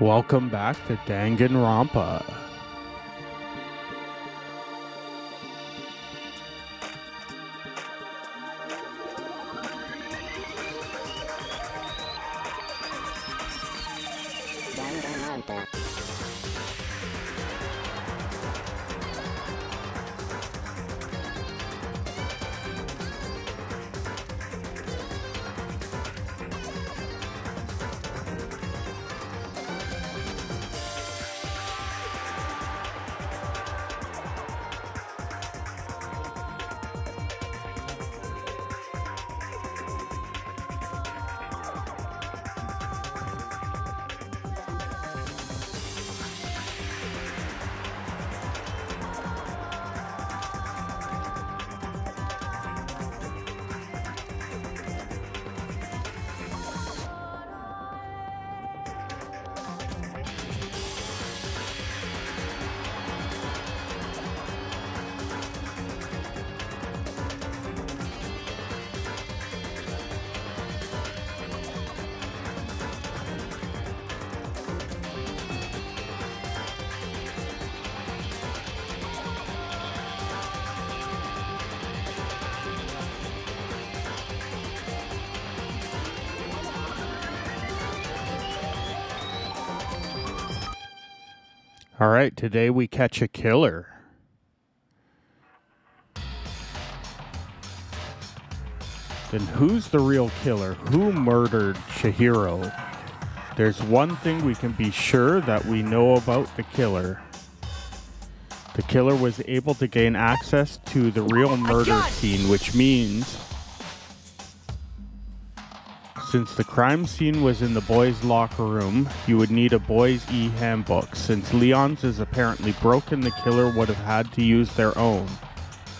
Welcome back to Danganronpa. All right, today we catch a killer. Then who's the real killer? Who murdered Chihiro? There's one thing we can be sure that we know about the killer. The killer was able to gain access to the real murder scene, which means since the crime scene was in the boys' locker room, you would need a boys' e handbook. Since Leon's is apparently broken, the killer would have had to use their own.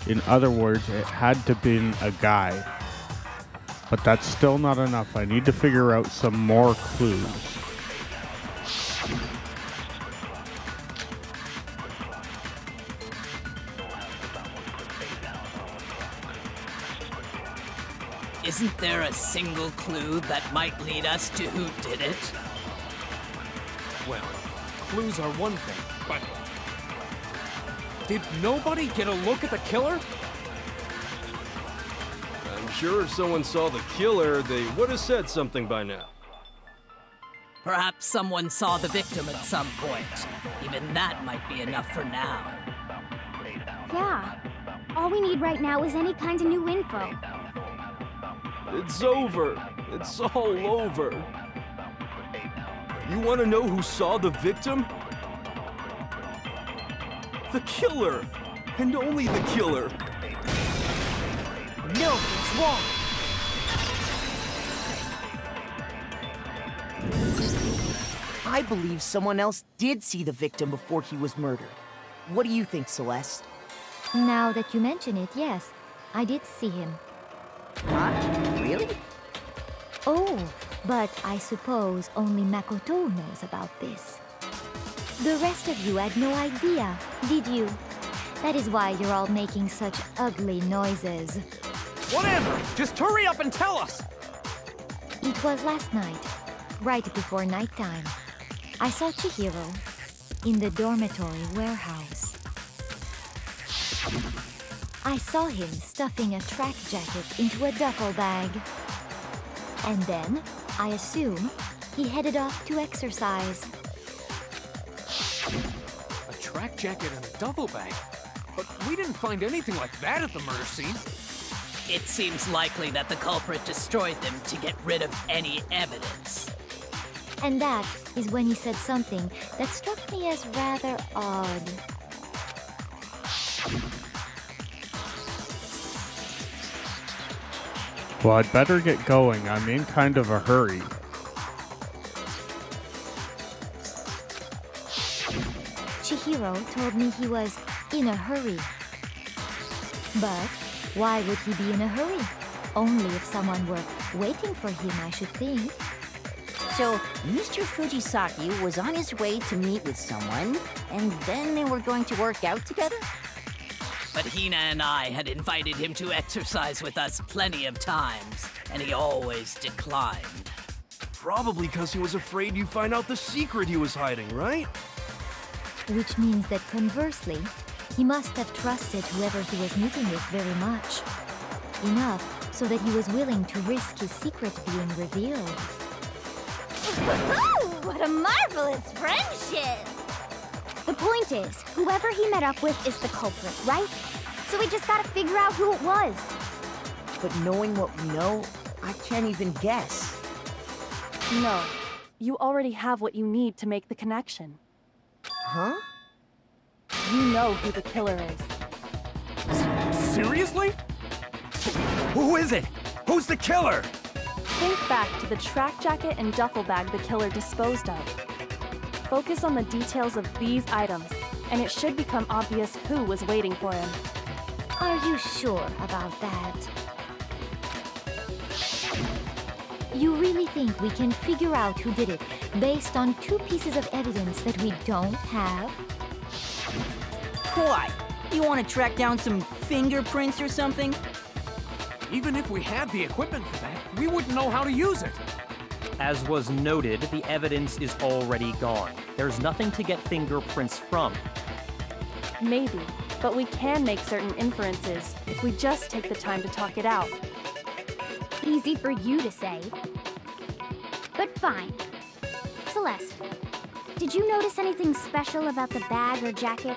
In other words, it had to been a guy. But that's still not enough. I need to figure out some more clues. Isn't there a single clue that might lead us to who did it? Well, clues are one thing, but... Did nobody get a look at the killer? I'm sure if someone saw the killer, they would have said something by now. Perhaps someone saw the victim at some point. Even that might be enough for now. Yeah. All we need right now is any kind of new info. It's over. It's all over. You want to know who saw the victim? The killer! And only the killer! No, it's wrong! I believe someone else did see the victim before he was murdered. What do you think, Celeste? Now that you mention it, yes, I did see him. What? Really? Oh, but I suppose only Makoto knows about this. The rest of you had no idea, did you? That is why you're all making such ugly noises. Whatever! Just hurry up and tell us! It was last night, right before nighttime. I saw Chihiro in the dormitory warehouse. I saw him stuffing a track jacket into a duffel bag. And then, I assume, he headed off to exercise. A track jacket and a duffel bag? But we didn't find anything like that at the murder scene. It seems likely that the culprit destroyed them to get rid of any evidence. And that is when he said something that struck me as rather odd. Well, I'd better get going. I'm in kind of a hurry. Chihiro told me he was in a hurry. But why would he be in a hurry? Only if someone were waiting for him, I should think. So, Mr. Fujisaki was on his way to meet with someone, and then they were going to work out together? But Hina and I had invited him to exercise with us plenty of times, and he always declined. Probably because he was afraid you'd find out the secret he was hiding, right? Which means that conversely, he must have trusted whoever he was meeting with very much. Enough so that he was willing to risk his secret being revealed. what a marvelous friendship! The point is, whoever he met up with is the culprit, right? So we just gotta figure out who it was. But knowing what we know, I can't even guess. No. You already have what you need to make the connection. Huh? You know who the killer is. Seriously? Who is it? Who's the killer? Think back to the track jacket and duffel bag the killer disposed of. Focus on the details of these items, and it should become obvious who was waiting for him. Are you sure about that? You really think we can figure out who did it based on two pieces of evidence that we don't have? Why? You want to track down some fingerprints or something? Even if we had the equipment for that, we wouldn't know how to use it. As was noted, the evidence is already gone. There's nothing to get fingerprints from. Maybe, but we can make certain inferences if we just take the time to talk it out. Easy for you to say. But fine. Celeste, did you notice anything special about the bag or jacket?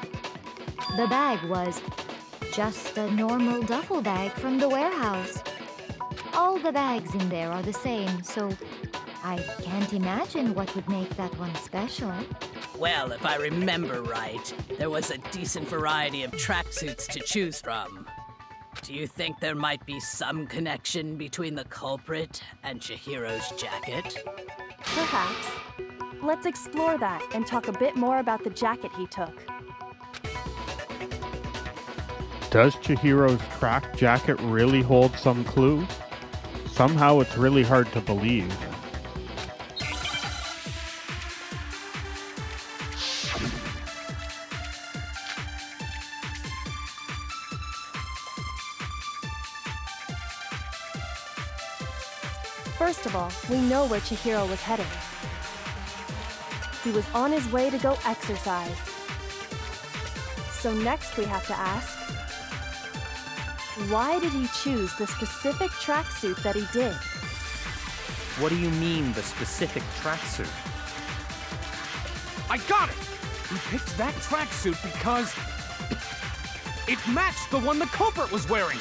The bag was just a normal duffel bag from the warehouse. All the bags in there are the same, so I can't imagine what would make that one special. Well, if I remember right, there was a decent variety of tracksuits to choose from. Do you think there might be some connection between the culprit and Chihiro's jacket? Perhaps. Let's explore that and talk a bit more about the jacket he took. Does Chihiro's track jacket really hold some clue? Somehow it's really hard to believe. First of all, we know where Chihiro was heading. He was on his way to go exercise. So next we have to ask, why did he choose the specific tracksuit that he did? What do you mean, the specific tracksuit? I got it! He picked that tracksuit because... It matched the one the culprit was wearing!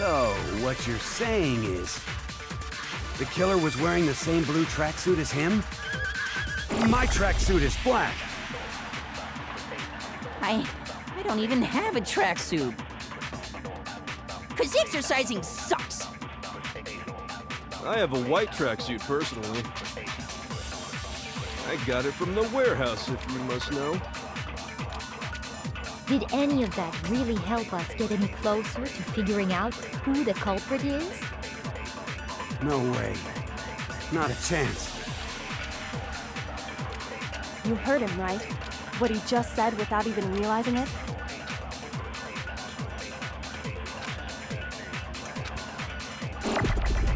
So, what you're saying is... The killer was wearing the same blue tracksuit as him? My tracksuit is black! I... I don't even have a tracksuit. Cause exercising sucks! I have a white tracksuit personally. I got it from the warehouse, if you must know. Did any of that really help us get any closer to figuring out who the culprit is? No way. Not a chance. You heard him, right? What he just said without even realizing it?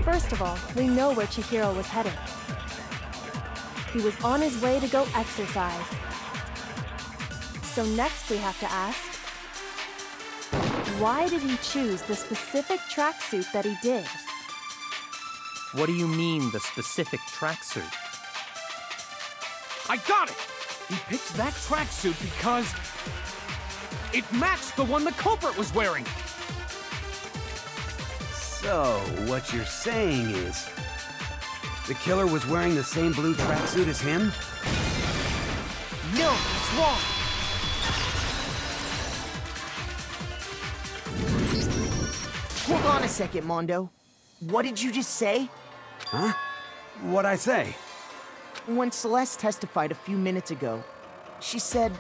First of all, we know where Chihiro was headed. He was on his way to go exercise. So next we have to ask, why did he choose the specific tracksuit that he did? What do you mean, the specific tracksuit? I got it! He picked that tracksuit because... It matched the one the culprit was wearing! So, what you're saying is... The killer was wearing the same blue tracksuit as him? No, it's wrong! Hold on a second, Mondo. What did you just say? Huh? What'd I say? When Celeste testified a few minutes ago, she said...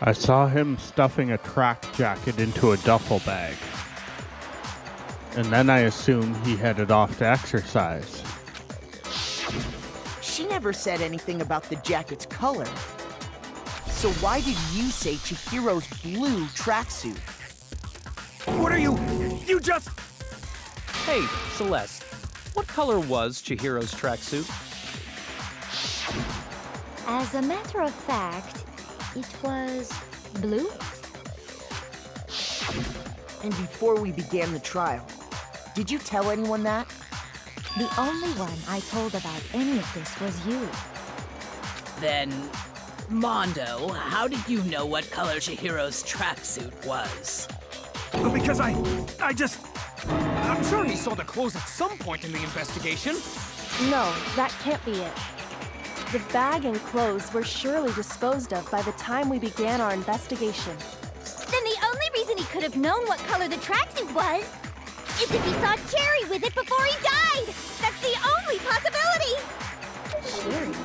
I saw him stuffing a track jacket into a duffel bag. And then I assumed he headed off to exercise. She never said anything about the jacket's color. So why did you say Chihiro's blue tracksuit? What are you... You you just... Hey, Celeste, what color was Chihiro's tracksuit? As a matter of fact, it was blue? And before we began the trial, did you tell anyone that? The only one I told about any of this was you. Then, Mondo, how did you know what color Chihiro's tracksuit was? Because I... I just... I'm sure he saw the clothes at some point in the investigation. No, that can't be it. The bag and clothes were surely disposed of by the time we began our investigation. Then the only reason he could have known what color the tracksuit was is if he saw Cherry with it before he died! That's the only possibility! Cherry?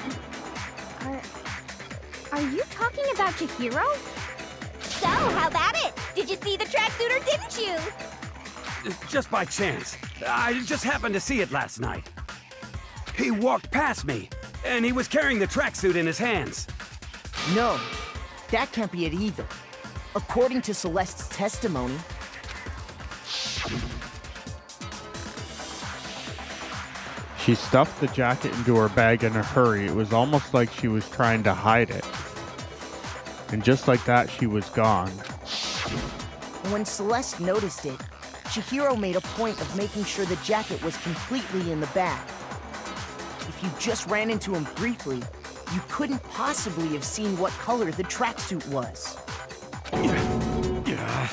Are... Are you talking about Chihiro? So, how about it? Did you see the tracksuit or didn't you? Just by chance. I just happened to see it last night. He walked past me, and he was carrying the tracksuit in his hands. No, that can't be it either. According to Celeste's testimony, She stuffed the jacket into her bag in a hurry. It was almost like she was trying to hide it. And just like that, she was gone. when Celeste noticed it, Chihiro made a point of making sure the jacket was completely in the bag. If you just ran into him briefly, you couldn't possibly have seen what color the tracksuit was. Yeah.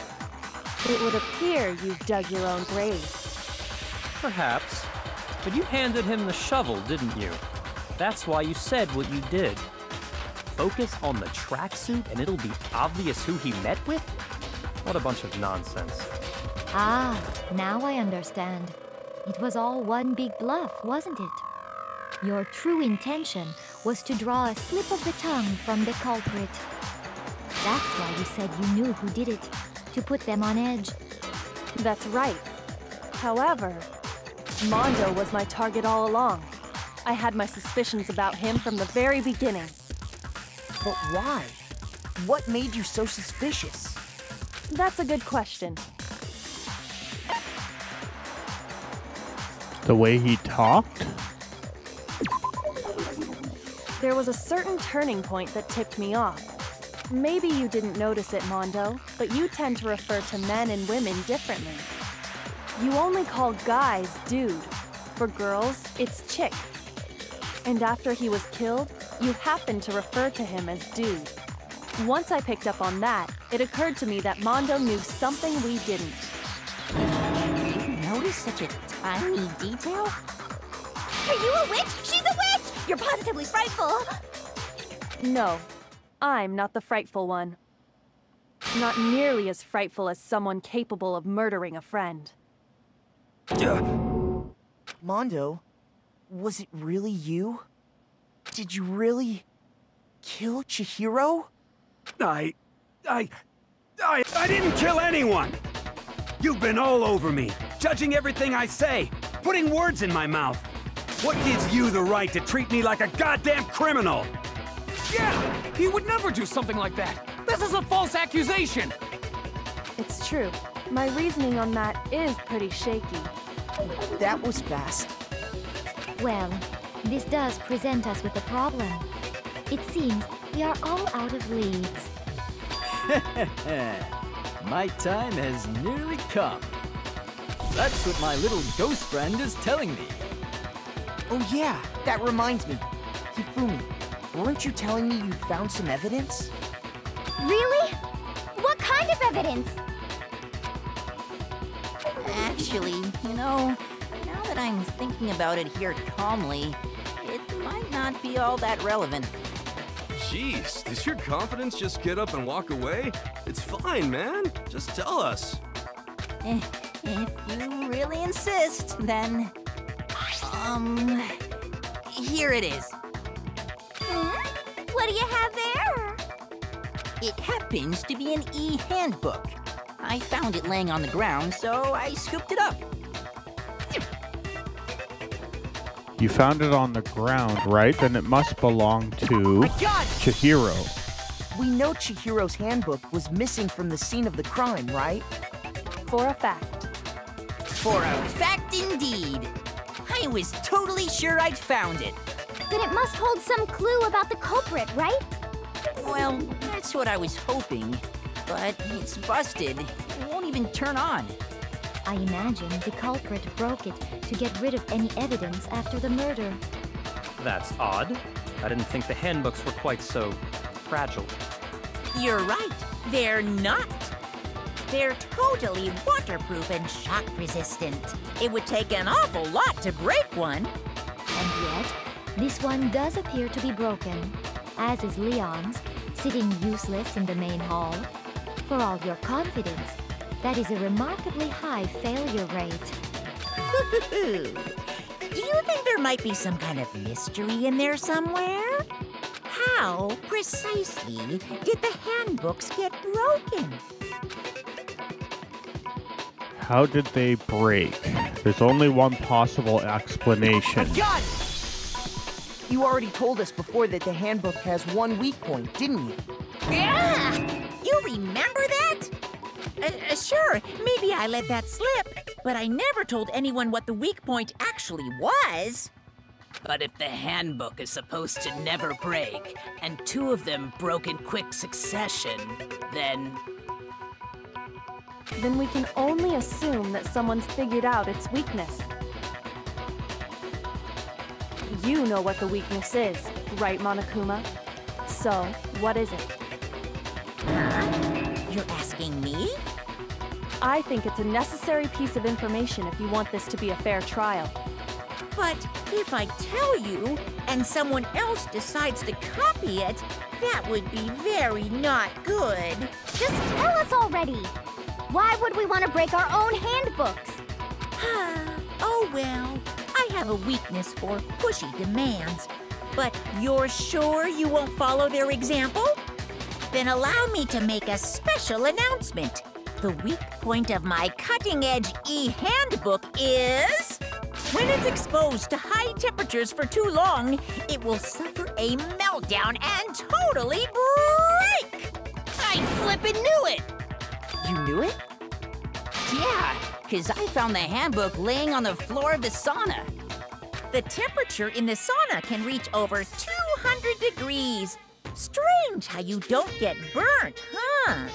It would appear you've dug your own grave. Perhaps. But you handed him the shovel, didn't you? That's why you said what you did. Focus on the tracksuit and it'll be obvious who he met with? What a bunch of nonsense. Ah, now I understand. It was all one big bluff, wasn't it? Your true intention was to draw a slip of the tongue from the culprit. That's why you said you knew who did it, to put them on edge. That's right. However, Mondo was my target all along. I had my suspicions about him from the very beginning. But why? What made you so suspicious? That's a good question. The way he talked? There was a certain turning point that tipped me off. Maybe you didn't notice it, Mondo, but you tend to refer to men and women differently. You only call guys dude. For girls, it's chick. And after he was killed, you happened to refer to him as dude. Once I picked up on that, it occurred to me that Mondo knew something we didn't. You notice such a tiny detail? Are you a witch? She's a witch! You're positively frightful! No, I'm not the frightful one. Not nearly as frightful as someone capable of murdering a friend. Mondo, was it really you? Did you really kill Chihiro? I... I... I... I didn't kill anyone! You've been all over me, judging everything I say, putting words in my mouth. What gives you the right to treat me like a goddamn criminal? Yeah! He would never do something like that! This is a false accusation! It's true. My reasoning on that is pretty shaky. That was fast. Well, this does present us with a problem. It seems we are all out of leads. my time has nearly come. That's what my little ghost friend is telling me. Oh yeah, that reminds me. Hifumi, weren't you telling me you found some evidence? Really? What kind of evidence? Actually, you know, now that I'm thinking about it here calmly, it might not be all that relevant. Jeez, does your confidence just get up and walk away? It's fine, man. Just tell us. Eh, If you really insist, then... Um... Here it is. Hmm? What do you have there? It happens to be an e-handbook. I found it laying on the ground, so I scooped it up. You found it on the ground, right? Then it must belong to My God! Chihiro. We know Chihiro's handbook was missing from the scene of the crime, right? For a fact. For a fact indeed. I was totally sure I'd found it. Then it must hold some clue about the culprit, right? Well, that's what I was hoping. But it's busted. It won't even turn on. I imagine the culprit broke it to get rid of any evidence after the murder. That's odd. I didn't think the handbooks were quite so fragile. You're right. They're not. They're totally waterproof and shock resistant. It would take an awful lot to break one. And yet, this one does appear to be broken, as is Leon's, sitting useless in the main hall. For all your confidence, that is a remarkably high failure rate. Do you think there might be some kind of mystery in there somewhere? How precisely did the handbooks get broken? How did they break? There's only one possible explanation. Oh God! You already told us before that the handbook has one weak point, didn't you? Yeah! You remember that? Uh, uh, sure, maybe I let that slip, but I never told anyone what the weak point actually was. But if the handbook is supposed to never break, and two of them broke in quick succession, then Then we can only assume that someone's figured out its weakness. You know what the weakness is, right, Monokuma? So, what is it? You're asking me? I think it's a necessary piece of information if you want this to be a fair trial. But if I tell you, and someone else decides to copy it, that would be very not good. Just tell us already! Why would we want to break our own handbooks? oh well, I have a weakness for pushy demands. But you're sure you won't follow their example? Then allow me to make a special announcement. The weak point of my cutting edge e handbook is. When it's exposed to high temperatures for too long, it will suffer a meltdown and totally break! I flippin' knew it! You knew it? Yeah, because I found the handbook laying on the floor of the sauna. The temperature in the sauna can reach over 200 degrees. Strange how you don't get burnt, huh?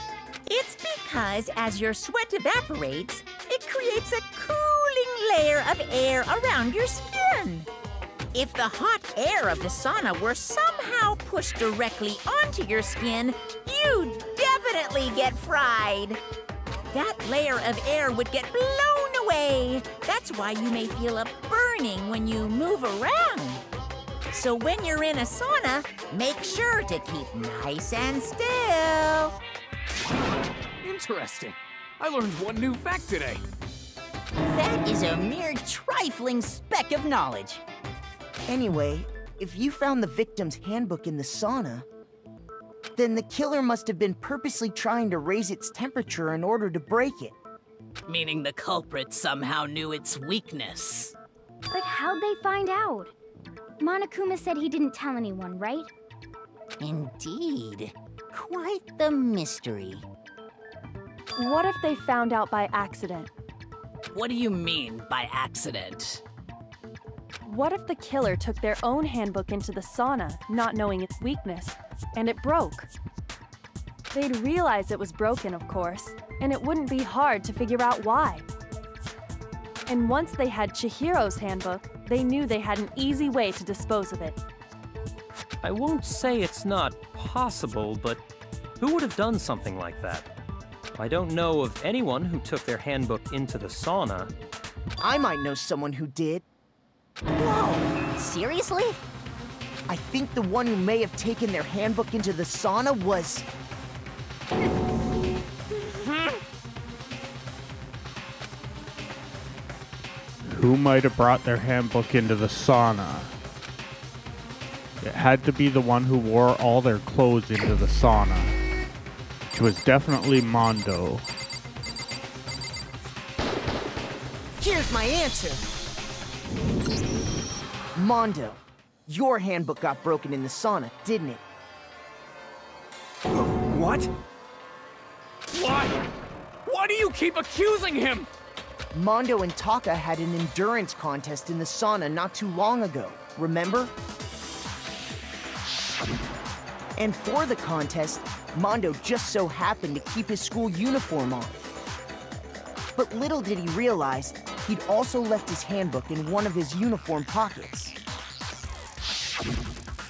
It's because as your sweat evaporates, it creates a cooling layer of air around your skin. If the hot air of the sauna were somehow pushed directly onto your skin, you'd definitely get fried. That layer of air would get blown away. That's why you may feel a burning when you move around. So when you're in a sauna, make sure to keep nice and still. Interesting. I learned one new fact today. That is a mere trifling speck of knowledge. Anyway, if you found the victim's handbook in the sauna, then the killer must have been purposely trying to raise its temperature in order to break it. meaning the culprit somehow knew its weakness. But how'd they find out? Monokuma said he didn't tell anyone, right? Indeed. Quite the mystery. What if they found out by accident? What do you mean by accident? What if the killer took their own handbook into the sauna, not knowing its weakness, and it broke? They'd realize it was broken, of course, and it wouldn't be hard to figure out why. And once they had Chihiro's handbook, they knew they had an easy way to dispose of it. I won't say it's not possible, but who would have done something like that? I don't know of anyone who took their handbook into the sauna. I might know someone who did. Whoa! Seriously? I think the one who may have taken their handbook into the sauna was. Who might have brought their handbook into the sauna? It had to be the one who wore all their clothes into the sauna. Which was definitely Mondo. Here's my answer Mondo, your handbook got broken in the sauna, didn't it? What? Why? Why do you keep accusing him? Mondo and Taka had an endurance contest in the sauna not too long ago, remember? And for the contest, Mondo just so happened to keep his school uniform on. But little did he realize, he'd also left his handbook in one of his uniform pockets.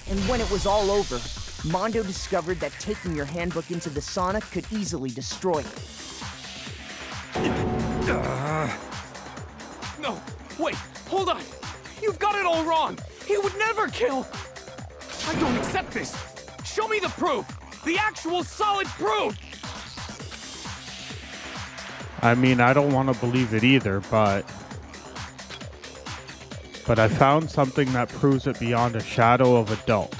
And when it was all over, Mondo discovered that taking your handbook into the sauna could easily destroy it. Uh-huh. No, wait, hold on. You've got it all wrong. He would never kill. I don't accept this. Show me the proof. The actual solid proof. I mean, I don't want to believe it either, but. But I found something that proves it beyond a shadow of a doubt.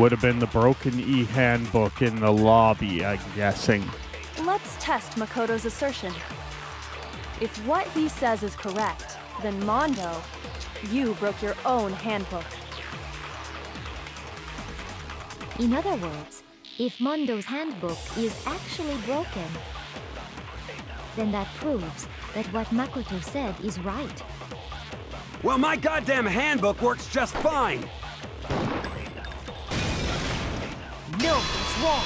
Would have been the broken e handbook in the lobby, I'm guessing. Let's test Makoto's assertion. If what he says is correct, then Mondo, you broke your own handbook. In other words, if Mondo's handbook is actually broken, then that proves that what Makoto said is right. Well, my goddamn handbook works just fine. No, it's wrong.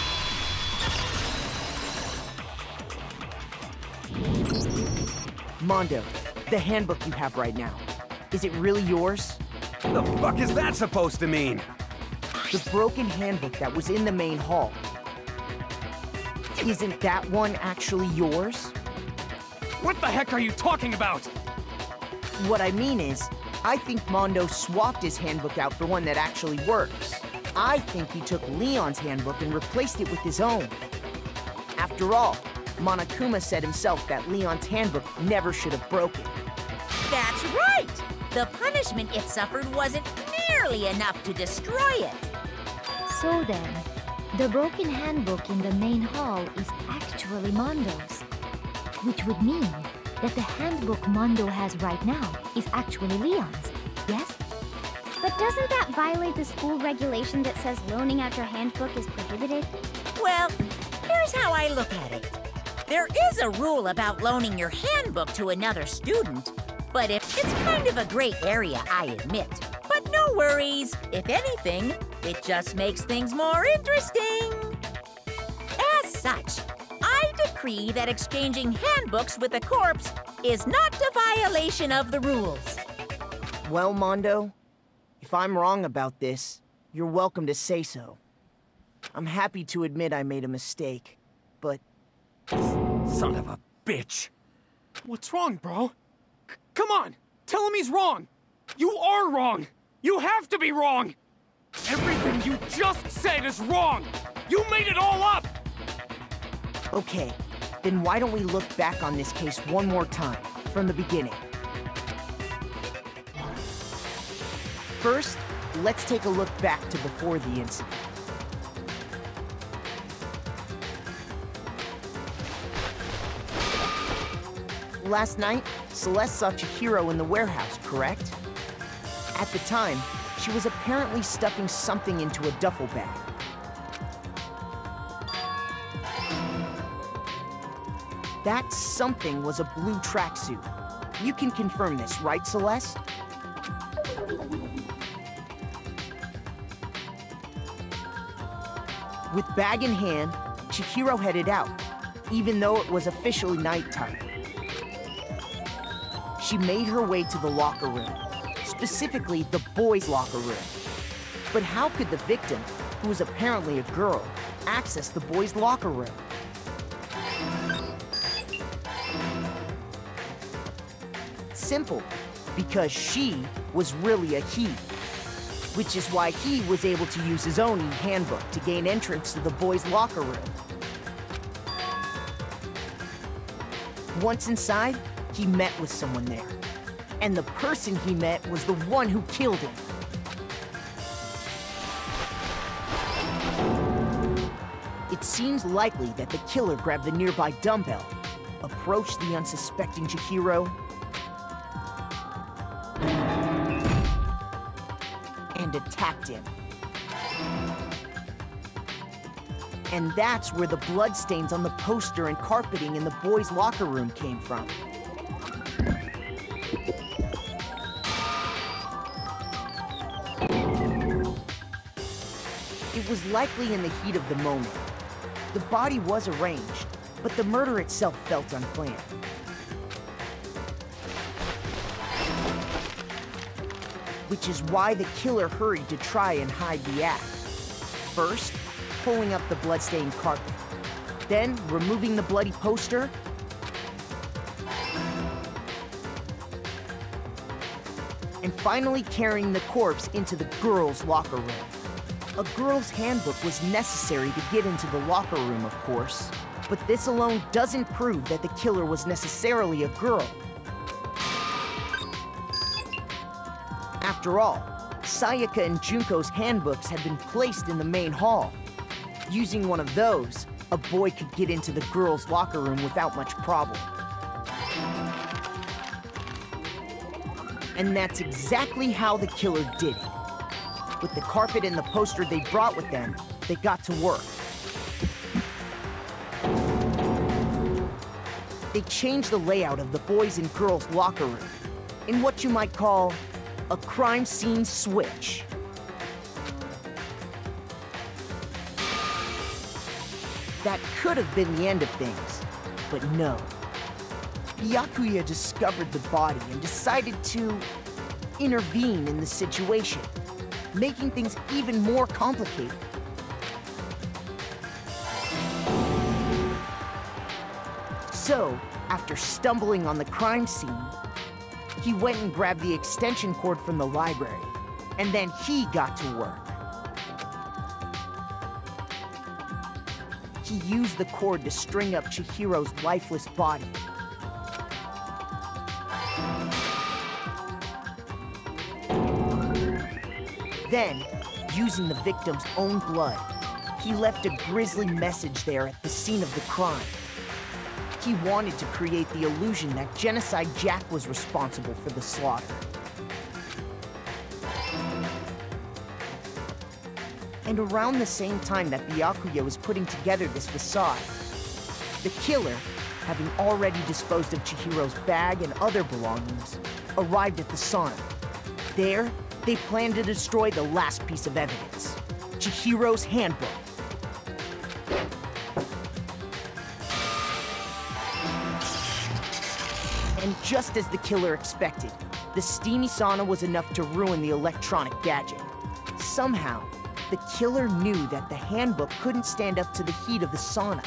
Mondo, the handbook you have right now, is it really yours? The fuck is that supposed to mean? The broken handbook that was in the main hall. Isn't that one actually yours? What the heck are you talking about? What I mean is, I think Mondo swapped his handbook out for one that actually works. I think he took Leon's handbook and replaced it with his own. After all, Monokuma said himself that Leon's handbook never should have broken. That's right! The punishment it suffered wasn't nearly enough to destroy it. So then, the broken handbook in the main hall is actually Mondo's. Which would mean that the handbook Mondo has right now is actually Leon's, yes? But doesn't that violate the school regulation that says loaning out your handbook is prohibited? Well, here's how I look at it. There is a rule about loaning your handbook to another student, but if it's kind of a gray area, I admit. But no worries. If anything, it just makes things more interesting. As such, I decree that exchanging handbooks with a corpse is not a violation of the rules. Well, Mondo, if I'm wrong about this, you're welcome to say so. I'm happy to admit I made a mistake, but... Son of a bitch! What's wrong, bro? C come on! Tell him he's wrong! You are wrong! You have to be wrong! Everything you just said is wrong! You made it all up! Okay, then why don't we look back on this case one more time, from the beginning? First, let's take a look back to before the incident. Last night, Celeste saw Chihiro in the warehouse, correct? At the time, she was apparently stuffing something into a duffel bag. That something was a blue tracksuit. You can confirm this, right, Celeste? With bag in hand, Chihiro headed out, even though it was officially nighttime. She made her way to the locker room, specifically the boys' locker room. But how could the victim, who was apparently a girl, access the boys' locker room? Simple, because she was really a he. Which is why he was able to use his own e-handbook to gain entrance to the boys' locker room. Once inside, he met with someone there. And the person he met was the one who killed him. It seems likely that the killer grabbed the nearby dumbbell, approached the unsuspecting Chihiro, attacked him. And that's where the bloodstains on the poster and carpeting in the boys' locker room came from. It was likely in the heat of the moment. The body was arranged, but the murder itself felt unplanned. Which is why the killer hurried to try and hide the act. First, pulling up the bloodstained carpet. Then, removing the bloody poster. And finally carrying the corpse into the girls' locker room. A girl's handbook was necessary to get into the locker room, of course. But this alone doesn't prove that the killer was necessarily a girl. After all, Sayaka and Junko's handbooks had been placed in the main hall. Using one of those, a boy could get into the girls' locker room without much problem. And that's exactly how the killer did it. With the carpet and the poster they brought with them, they got to work. They changed the layout of the boys' and girls' locker room in what you might call a crime scene switch. That could have been the end of things, but no. Byakuya discovered the body and decided to intervene in the situation, making things even more complicated. So, after stumbling on the crime scene, he went and grabbed the extension cord from the library, and then he got to work. He used the cord to string up Chihiro's lifeless body. Then, using the victim's own blood, he left a grisly message there at the scene of the crime. He wanted to create the illusion that Genocide Jack was responsible for the slaughter. And around the same time that Byakuya was putting together this facade, the killer, having already disposed of Chihiro's bag and other belongings, arrived at the sauna. There, they planned to destroy the last piece of evidence, Chihiro's handbook. Just as the killer expected, the steamy sauna was enough to ruin the electronic gadget. Somehow, the killer knew that the handbook couldn't stand up to the heat of the sauna.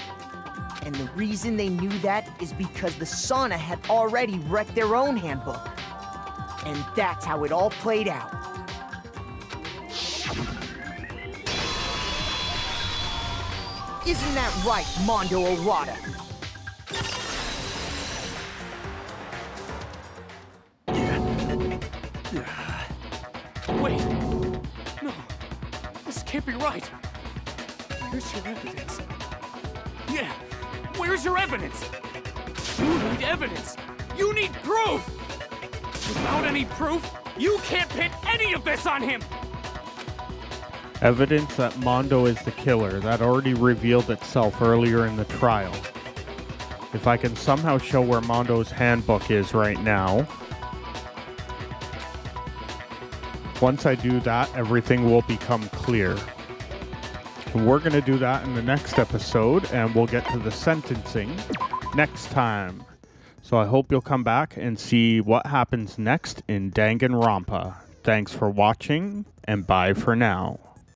And the reason they knew that is because the sauna had already wrecked their own handbook. And that's how it all played out. Isn't that right, Mondo Owada? Can't be right. Where's your evidence? Yeah, where's your evidence? You need evidence! You need proof! Without any proof, you can't pin any of this on him! Evidence that Mondo is the killer that already revealed itself earlier in the trial. If I can somehow show where Mondo's handbook is right now. Once I do that, everything will become clear. We're going to do that in the next episode, and we'll get to the sentencing next time. So I hope you'll come back and see what happens next in Danganronpa. Thanks for watching, and bye for now.